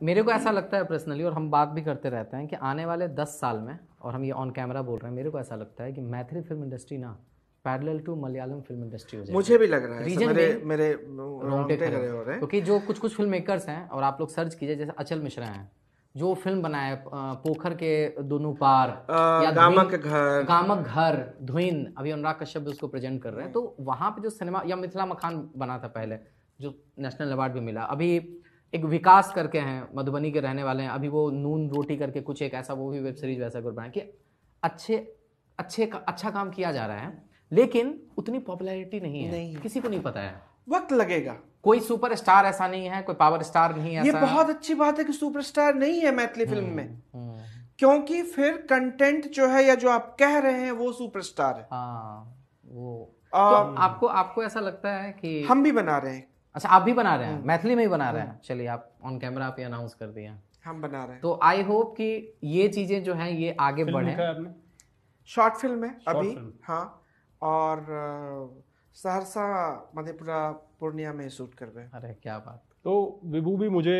मेरे को ऐसा लगता है पर्सनली और हम बात भी करते रहते हैं कि आने वाले दस साल में और हम ये ऑन कैमरा बोल रहे हैं मेरे को ऐसा लगता है कि मैथिली फ़िल्म इंडस्ट्री ना parallel to Malayalam film industry हो जाएगी। मुझे भी लग रहा है ऐसा मेरे मेरे रोंगटे खड़े खड़े हो। रहे हैं क्योंकि जो कुछ कुछ फ़िल्म मेकर्स हैं और आप लोग सर्च कीजिए जैसे अचल मिश्रा हैं जो फ़िल्म बनाए पोखर के दोनों पार या गामक घर। गामक घर धुइन अभी अनुराग कश्यप उसको प्रेजेंट कर रहे हैं। तो वहाँ पे जो सिनेमा या मिथिला मखान बना था पहले जो नेशनल अवार्ड भी मिला अभी एक विकास करके हैं मधुबनी के रहने वाले हैं। अभी वो नून रोटी करके कुछ एक ऐसा वो भी वेब सीरीज़ वैसा कुछ बनाए कि अच्छे अच्छे अच्छा काम किया जा रहा है लेकिन उतनी पॉपुलैरिटी नहीं है। नहीं। किसी को नहीं पता है। वक्त लगेगा। कोई सुपर स्टार ऐसा नहीं है कोई पावर स्टार नहीं है ये बहुत अच्छी बात है कि सुपर स्टार नहीं है मैथिली फ़िल्म में। हम्म, क्योंकि फिर कंटेंट जो है या जो आप कह रहे हैं वो सुपर स्टार है। हाँ वो। तो आपको आपको ऐसा लगता है कि हम भी बना रहे हैं। अच्छा आप भी बना रहे हैं? मैथिली में ही बना रहे हैं? चलिए आप ऑन कैमरा आप ये अनाउंस कर दिए हम बना रहे हैं। तो आई होप कि ये चीज़ें जो हैं ये आगे बढ़े। शॉर्ट फ़िल्म है अभी फ़िल्म। हाँ और सहरसा मधेपुरा पूर्णिया में शूट कर रहे हैं। अरे क्या बात। तो विभू भी मुझे